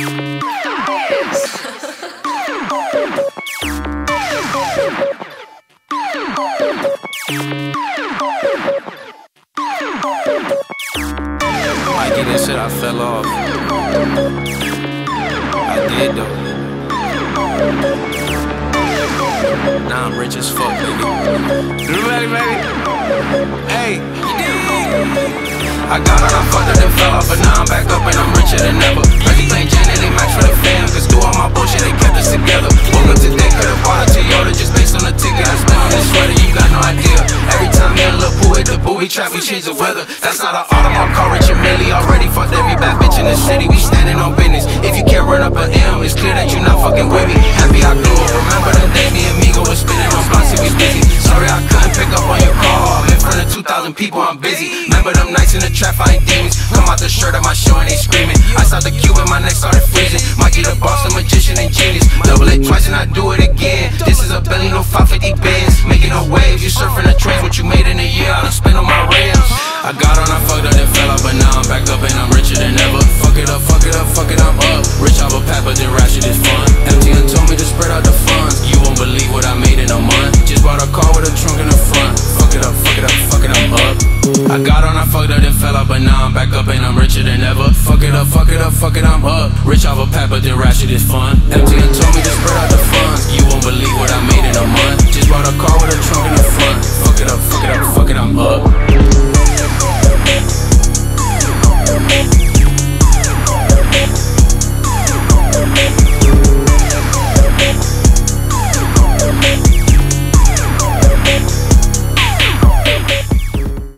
I get that shit, I fell off. I did though. Now I'm rich as fuck. You ready, baby? Hey. I got on, I fucked up and fell off, but now I'm back up and I'm richer than ever. Everything trap, we change the weather. That's not an Audemars car, Richard Mille already fucked every bad bitch in the city. We standing on business. If you can't run up an M, it's clear that you're not fucking with me. Happy I do. Remember the day me and Migo was spinning on blunts, we busy. Sorry I couldn't pick up on your call. I'm in front of 2,000 people, I'm busy. Remember them nights in the trap, I ain't demons. Come out the shirt of my show and they screaming. I saw the cube and my neck started freezing. Mikey the boss, the magician and genius. Double it twice and I do it again. This is a belly, no 550 bands. Up and I'm richer than ever. Fuck it up, fuck it up, fuck it, I'm up. Rich off a pack, but then ratchet is fun. MTN told me to spread out the funds. You won't believe what I made in a month. Just bought a car with a trunk in the front. Fuck it up, fuck it up, fuck it, I'm up. I got on, I fucked up, then fell off, but now I'm back up and I'm richer than ever. Fuck it up, fuck it up, fuck it, I'm up. Rich off a pack, but then ratchet is fun. MTN told me to